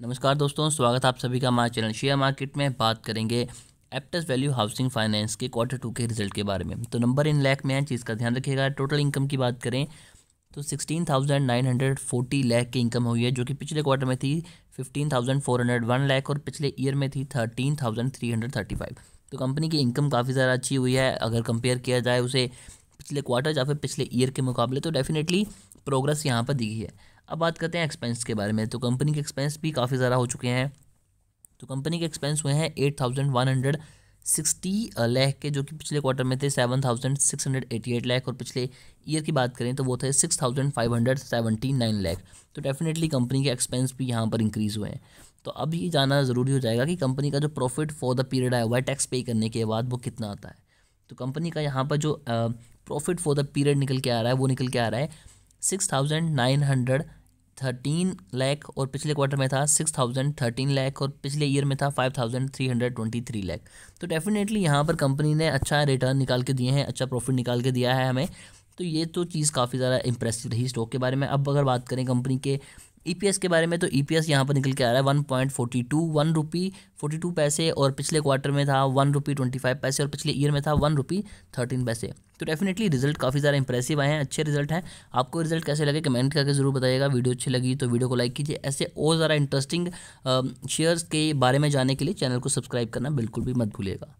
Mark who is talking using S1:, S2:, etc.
S1: नमस्कार दोस्तों, स्वागत आप सभी का हमारे चैनल शेयर मार्केट में। बात करेंगे एप्टस वैल्यू हाउसिंग फाइनेंस के क्वार्टर टू के रिज़ल्ट के बारे में। तो नंबर इन लैख में है, चीज़ का ध्यान रखिएगा। टोटल इनकम की बात करें तो sixteen thousand nine hundred forty lakh की इनकम हुई है, जो कि पिछले क्वार्टर में थी fifteen thousand four hundred one lakh और पिछले ईयर में थी thirteen thousand three hundred thirty five तो कंपनी की इनकम काफ़ी ज़्यादा अच्छी हुई है, अगर कंपेयर किया जाए उसे पिछले क्वार्टर या फिर पिछले ईयर के मुकाबले तो डेफिनेटली प्रोग्रेस यहाँ पर दिखी है। अब बात करते हैं एक्सपेंस के बारे में। तो कंपनी के एक्सपेंस भी काफ़ी ज़्यादा हो चुके हैं। तो कंपनी के एक्सपेंस हुए हैं eight thousand one hundred sixty lakh के, जो कि पिछले क्वार्टर में थे seven thousand six hundred eighty eight lakh और पिछले ईयर की बात करें तो वो थे six thousand five hundred seventy nine lakh तो डेफिनेटली कंपनी के एक्सपेंस भी यहाँ पर इंक्रीज़ हुए हैं। तो अब ये जाना ज़रूरी हो जाएगा कि कंपनी का जो प्रॉफिट फॉर द पीरियड आया हुआ है टैक्स पे करने के बाद वो कितना आता है। तो कंपनी का यहाँ पर जो प्रॉफिट फॉर द पीरियड निकल के आ रहा है, वो निकल के आ रहा है six thousand nine hundred thirteen lakh और पिछले क्वार्टर में था सिक्स थाउज़ेंड थर्टीन लैख और पिछले ईयर में था five thousand three hundred twenty three lakh. तो डेफिनेटली यहाँ पर कंपनी ने अच्छा रिटर्न निकाल के दिए हैं अच्छा प्रॉफिट निकाल के दिया है हमें। तो ये तो चीज़ काफ़ी ज़्यादा इंप्रेसिव रही स्टॉक के बारे में। अब अगर बात करें कंपनी के ई पी एस के बारे में तो ई पी एस यहाँ पर निकल के आ रहा है one point forty two one rupee forty two पैसे और पिछले क्वार्टर में था वन रुपी ट्वेंटी फाइव पैसे और पिछले ईयर में था वन रुपी थर्टीन पैसे। तो डेफिनेटली रिज़ल्ट काफ़ी ज़्यादा इंप्रेसिव आए हैं, अच्छे रिज़ल्ट हैं। आपको रिज़ल्ट कैसे लगे कमेंट करके ज़रूर बताइएगा, वीडियो अच्छी लगी तो वीडियो को लाइक कीजिए। ऐसे और ज़्यादा इंटरेस्टिंग शेयर्स के बारे में जानने के लिए चैनल को सब्सक्राइब करना बिल्कुल भी मत भूलिएगा।